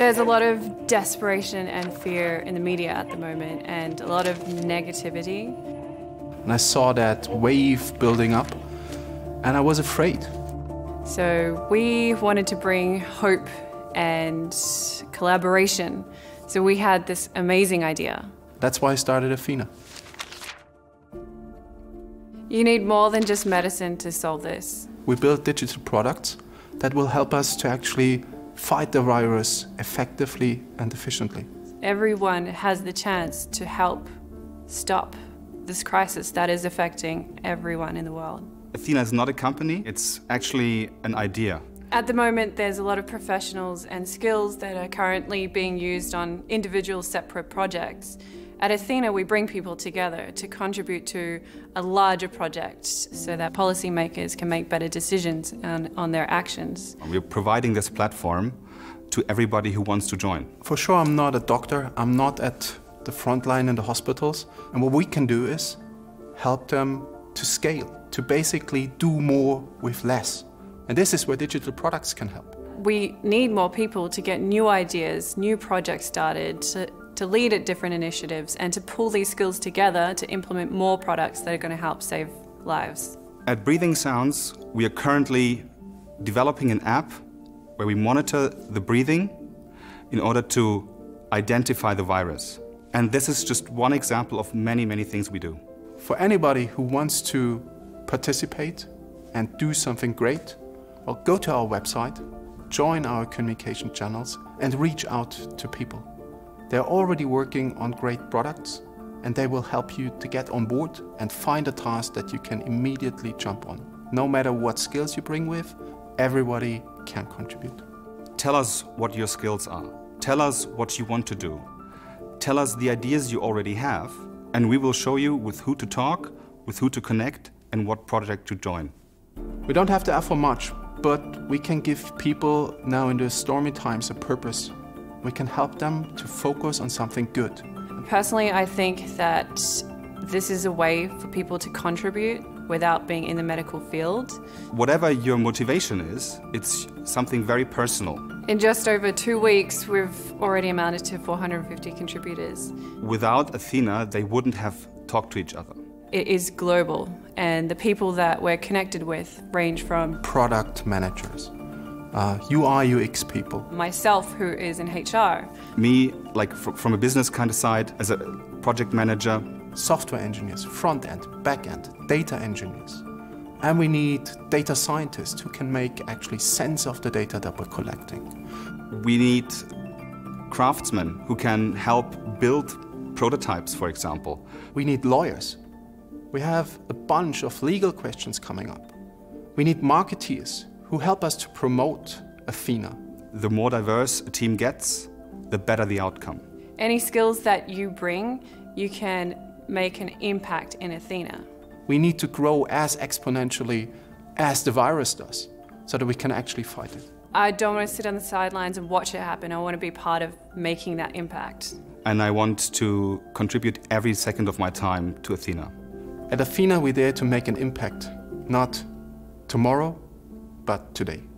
There's a lot of desperation and fear in the media at the moment, and a lot of negativity. And I saw that wave building up, and I was afraid. So we wanted to bring hope and collaboration. So we had this amazing idea. That's why I started Athena. You need more than just medicine to solve this. We build digital products that will help us to actually fight the virus effectively and efficiently. Everyone has the chance to help stop this crisis that is affecting everyone in the world. Athena is not a company, it's actually an idea. At the moment, there's a lot of professionals and skills that are currently being used on individual separate projects. At Athena, we bring people together to contribute to a larger project so that policymakers can make better decisions on, on their actions. We're providing this platform to everybody who wants to join. For sure, I'm not a doctor, I'm not at the front line in the hospitals. And what we can do is help them to scale, to basically do more with less. And this is where digital products can help. We need more people to get new ideas, new projects started, to to lead at different initiatives and to pull these skills together to implement more products that are going to help save lives. At Breathing Sounds, we are currently developing an app where we monitor the breathing in order to identify the virus. And this is just one example of many, many things we do. For anybody who wants to participate and do something great, well, go to our website, join our communication channels, and reach out to people. They're already working on great products and they will help you to get on board and find a task that you can immediately jump on. No matter what skills you bring with, everybody can contribute. Tell us what your skills are. Tell us what you want to do. Tell us the ideas you already have, and we will show you with who to talk, with who to connect, and what project to join. We don't have to offer much, but we can give people now in the stormy times a purpose we can help them to focus on something good. Personally, I think that this is a way for people to contribute without being in the medical field. Whatever your motivation is, it's something very personal. In just over two weeks, we've already amounted to 450 contributors. Without Athena, they wouldn't have talked to each other. It is global, and the people that we're connected with range from product managers, uh, UI UX people. Myself, who is in HR. Me, like fr from a business kind of side, as a project manager. Software engineers, front end, back end, data engineers. And we need data scientists who can make actually sense of the data that we're collecting. We need craftsmen who can help build prototypes, for example. We need lawyers. We have a bunch of legal questions coming up. We need marketeers who help us to promote Athena. The more diverse a team gets, the better the outcome. Any skills that you bring, you can make an impact in Athena. We need to grow as exponentially as the virus does so that we can actually fight it. I don't want to sit on the sidelines and watch it happen. I want to be part of making that impact. And I want to contribute every second of my time to Athena. At Athena, we're there to make an impact, not tomorrow, but today.